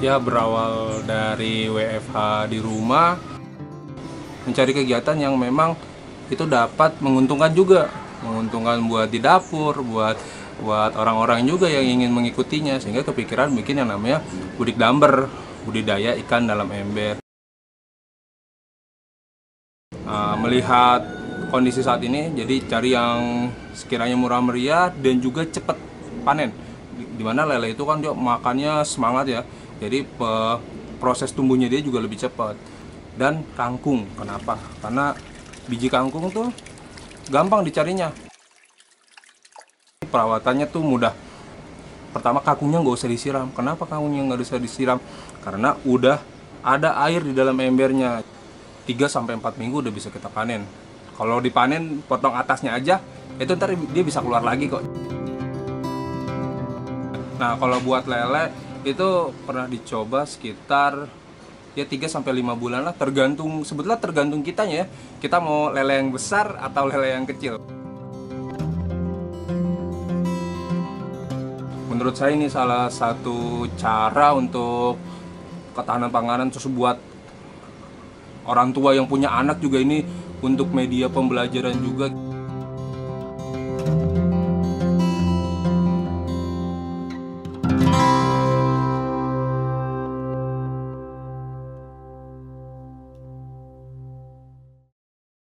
ya berawal dari WFH di rumah mencari kegiatan yang memang itu dapat menguntungkan juga. Menguntungkan buat di dapur buat buat orang-orang juga yang ingin mengikutinya. Sehingga kepikiran bikin yang namanya budik damber budidaya ikan dalam ember. Uh, melihat kondisi saat ini jadi cari yang sekiranya murah meriah dan juga cepat panen. Di- di mana lele itu kan dia makannya semangat ya jadi pe- proses tumbuhnya dia juga lebih cepat. Dan kangkung kenapa? Karena biji kangkung tuh gampang dicarinya. Perawatannya tuh mudah. Pertama kangkungnya nggak usah disiram. Kenapa kangkungnya nggak usah disiram? Karena udah ada air di dalam embernya. 3 sampai 4 minggu udah bisa kita panen. Kalau dipanen potong atasnya aja itu ntar dia bisa keluar lagi kok. Nah kalau buat lele itu pernah dicoba sekitar ya 3 sampai 5 bulan lah tergantung sebetulnya tergantung kitanya ya. Kita mau lele yang besar atau lele yang kecil. Menurut saya ini salah satu cara untuk ketahanan panganan terus buat orang tua yang punya anak juga ini untuk media pembelajaran juga